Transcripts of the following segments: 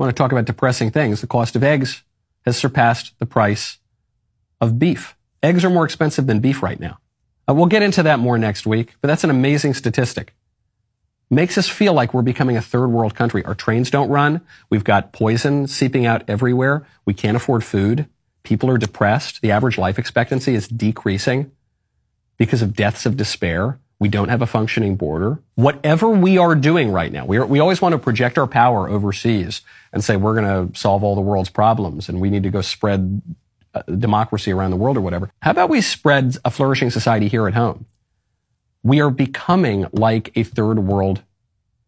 want to talk about depressing things. The cost of eggs has surpassed the price of beef. Eggs are more expensive than beef right now. Uh, we'll get into that more next week, but that's an amazing statistic. Makes us feel like we're becoming a third world country. Our trains don't run. We've got poison seeping out everywhere. We can't afford food. People are depressed. The average life expectancy is decreasing because of deaths of despair. We don't have a functioning border. Whatever we are doing right now, we, are, we always want to project our power overseas and say we're going to solve all the world's problems and we need to go spread uh, democracy around the world or whatever. How about we spread a flourishing society here at home? We are becoming like a third world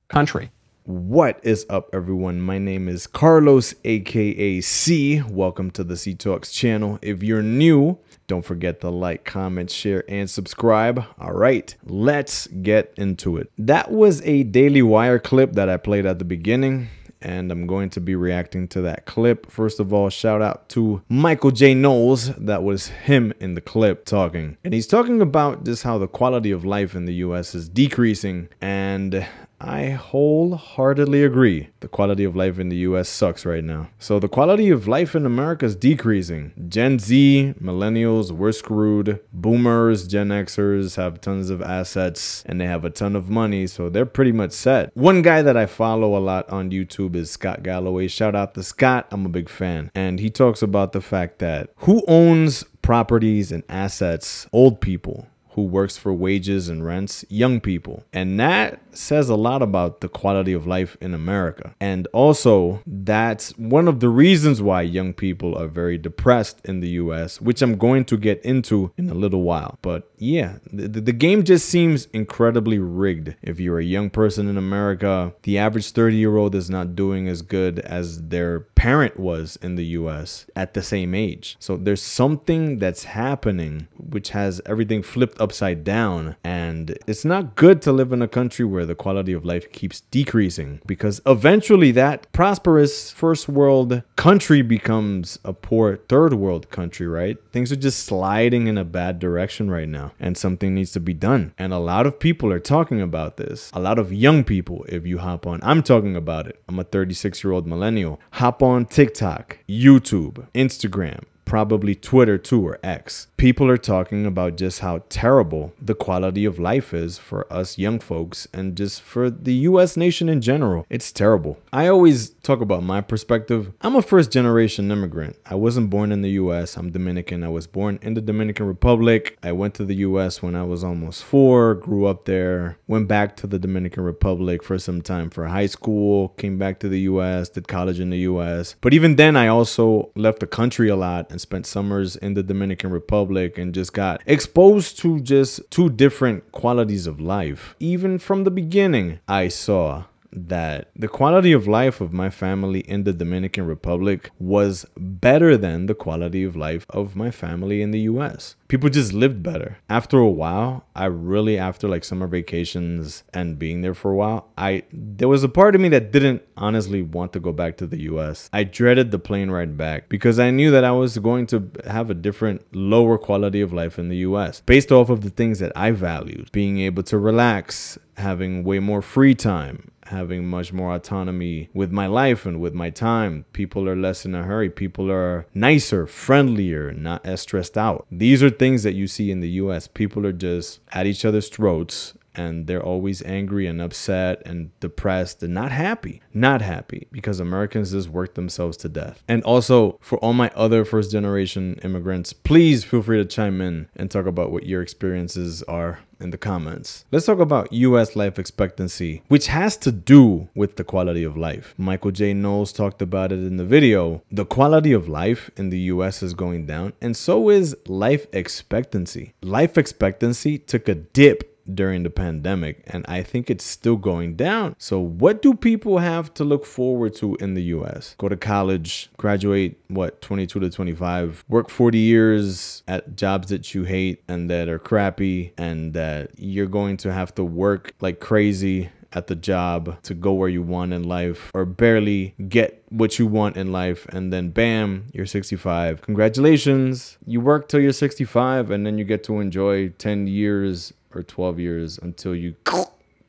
country. What is up, everyone? My name is Carlos, aka Cee. Welcome to the Cee Talks channel. If you're new, don't forget to like, comment, share, and subscribe. All right, let's get into it. That was a Daily Wire clip that I played at the beginning and I'm going to be reacting to that clip. First of all, shout out to Michael J. Knowles. That was him in the clip talking. And he's talking about just how the quality of life in the US is decreasing. And I wholeheartedly agree. The quality of life in the US sucks right now. So the quality of life in America is decreasing. Gen Z, millennials, we're screwed. Boomers, Gen Xers have tons of assets and they have a ton of money, so they're pretty much set. One guy that I follow a lot on YouTube is Scott Galloway. Shout out to Scott. I'm a big fan. And he talks about the fact that who owns properties and assets? Old people who works for wages and rents young people. And that says a lot about the quality of life in America. And also, that's one of the reasons why young people are very depressed in the US, which I'm going to get into in a little while. But yeah, the, the game just seems incredibly rigged. If you're a young person in America, the average 30 year old is not doing as good as their parent was in the US at the same age. So there's something that's happening which has everything flipped upside down. And it's not good to live in a country where the quality of life keeps decreasing because eventually that prosperous first world country becomes a poor third world country, right? Things are just sliding in a bad direction right now and something needs to be done. And a lot of people are talking about this. A lot of young people, if you hop on, I'm talking about it. I'm a 36 year old millennial. Hop on TikTok, YouTube, Instagram, probably Twitter too or X. People are talking about just how terrible the quality of life is for us young folks and just for the US nation in general. It's terrible. I always talk about my perspective. I'm a first generation immigrant. I wasn't born in the US. I'm Dominican. I was born in the Dominican Republic. I went to the US when I was almost 4, grew up there, went back to the Dominican Republic for some time for high school, came back to the US, did college in the US. But even then I also left the country a lot and spent summers in the Dominican Republic and just got exposed to just two different qualities of life. Even from the beginning, I saw that the quality of life of my family in the Dominican Republic was better than the quality of life of my family in the US. People just lived better. After a while, I really after like summer vacations and being there for a while, I there was a part of me that didn't honestly want to go back to the US. I dreaded the plane ride back because I knew that I was going to have a different lower quality of life in the US based off of the things that I valued, being able to relax, having way more free time, having much more autonomy with my life and with my time. People are less in a hurry. People are nicer, friendlier, not as stressed out. These are things that you see in the US. People are just at each other's throats and they're always angry and upset and depressed and not happy. Not happy because Americans just work themselves to death. And also, for all my other first generation immigrants, please feel free to chime in and talk about what your experiences are in the comments. Let's talk about US life expectancy, which has to do with the quality of life. Michael J. Knowles talked about it in the video. The quality of life in the US is going down, and so is life expectancy. Life expectancy took a dip during the pandemic and I think it's still going down. So what do people have to look forward to in the US? Go to college, graduate what 22 to 25, work 40 years at jobs that you hate and that are crappy and that you're going to have to work like crazy at the job to go where you want in life or barely get what you want in life and then bam you're 65 congratulations you work till you're 65 and then you get to enjoy 10 years or 12 years until you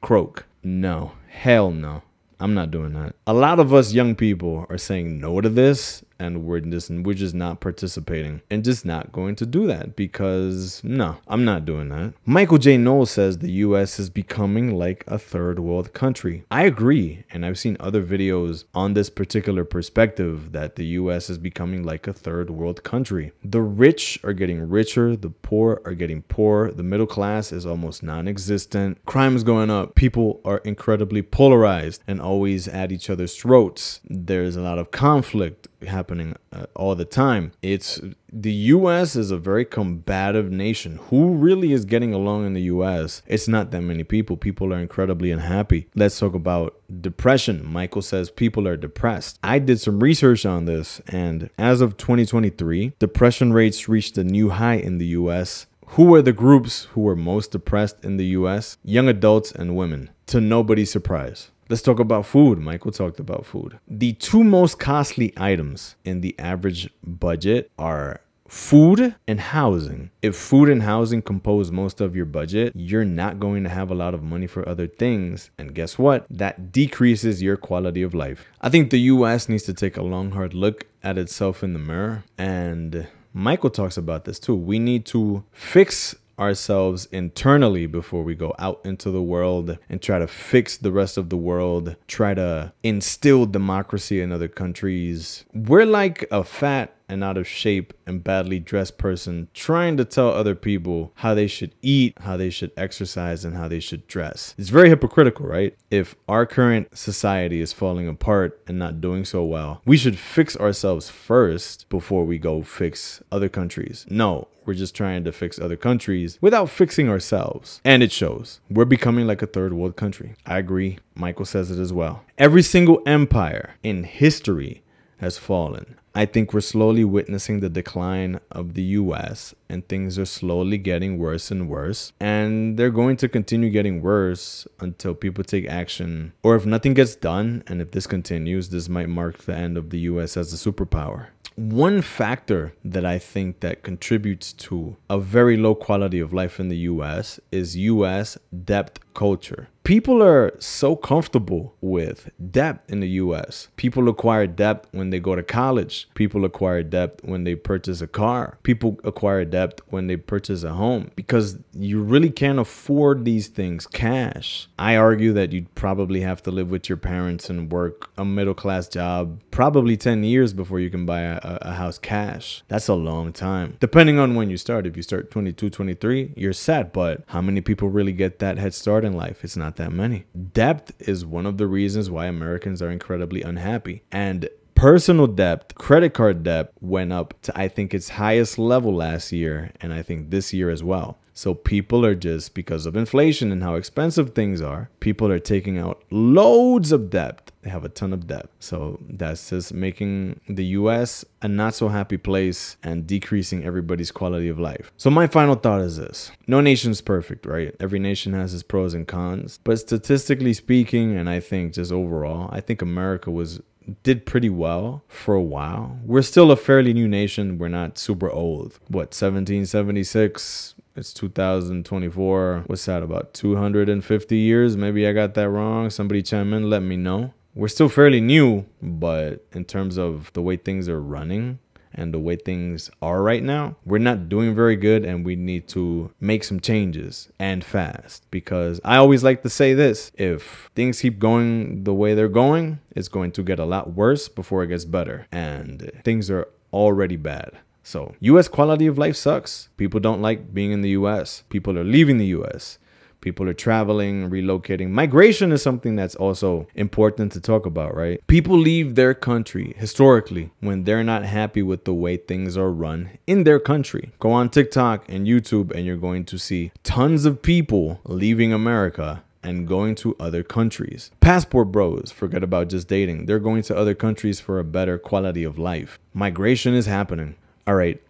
croak. No, hell no. I'm not doing that. A lot of us young people are saying no to this and we're just we're just not participating and just not going to do that because no, I'm not doing that. Michael J. Knowles says the US is becoming like a third world country. I agree, and I've seen other videos on this particular perspective that the US is becoming like a third world country. The rich are getting richer, the poor are getting poor, the middle class is almost non-existent. Crime is going up. People are incredibly polarized and always at each other's throats. There's a lot of conflict happening uh, all the time. It's the US is a very combative nation. Who really is getting along in the US? It's not that many people. People are incredibly unhappy. Let's talk about depression. Michael says people are depressed. I did some research on this, and as of 2023, depression rates reached a new high in the US. Who were the groups who were most depressed in the US? Young adults and women, to nobody's surprise. Let's talk about food. Michael talked about food. The two most costly items in the average budget are food and housing. If food and housing compose most of your budget, you're not going to have a lot of money for other things. And guess what? That decreases your quality of life. I think the US needs to take a long, hard look at itself in the mirror. And Michael talks about this too. We need to fix ourselves internally before we go out into the world and try to fix the rest of the world, try to instill democracy in other countries. We're like a fat and out of shape and badly dressed person trying to tell other people how they should eat, how they should exercise, and how they should dress. It's very hypocritical, right? If our current society is falling apart and not doing so well, we should fix ourselves first before we go fix other countries. No, we're just trying to fix other countries without fixing ourselves. And it shows. We're becoming like a third world country. I agree. Michael says it as well. Every single empire in history has fallen. I think we're slowly witnessing the decline of the US and things are slowly getting worse and worse. And they're going to continue getting worse until people take action. Or if nothing gets done, and if this continues, this might mark the end of the US as a superpower. One factor that I think that contributes to a very low quality of life in the US is US debt culture. People are so comfortable with debt in the US. People acquire debt when they go to college. People acquire debt when they purchase a car. People acquire debt when they purchase a home because you really can't afford these things cash. I argue that you'd probably have to live with your parents and work a middle class job probably 10 years before you can buy a, a house cash. That's a long time. Depending on when you start. If you start 22, 23, you're set. But how many people really get that head start in life? It's not that many. Debt is one of the reasons why Americans are incredibly unhappy. And personal debt, credit card debt went up to I think its highest level last year and I think this year as well. So people are just because of inflation and how expensive things are, people are taking out loads of debt. They have a ton of debt. So that's just making the US a not so happy place and decreasing everybody's quality of life. So my final thought is this. No nation's perfect, right? Every nation has its pros and cons, but statistically speaking and I think just overall, I think America was did pretty well for a while. We're still a fairly new nation. We're not super old. What, 1776? It's 2024. What's that, about 250 years? Maybe I got that wrong. Somebody chime in, let me know. We're still fairly new, but in terms of the way things are running, and the way things are right now, we're not doing very good and we need to make some changes and fast. Because I always like to say this if things keep going the way they're going, it's going to get a lot worse before it gets better. And things are already bad. So, US quality of life sucks. People don't like being in the US. People are leaving the US. People are traveling, relocating. Migration is something that's also important to talk about, right? People leave their country historically when they're not happy with the way things are run in their country. Go on TikTok and YouTube, and you're going to see tons of people leaving America and going to other countries. Passport bros forget about just dating. They're going to other countries for a better quality of life. Migration is happening. All right.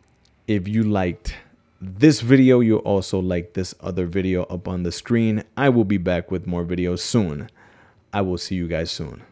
If you liked this video, you'll also like this other video up on the screen. I will be back with more videos soon. I will see you guys soon.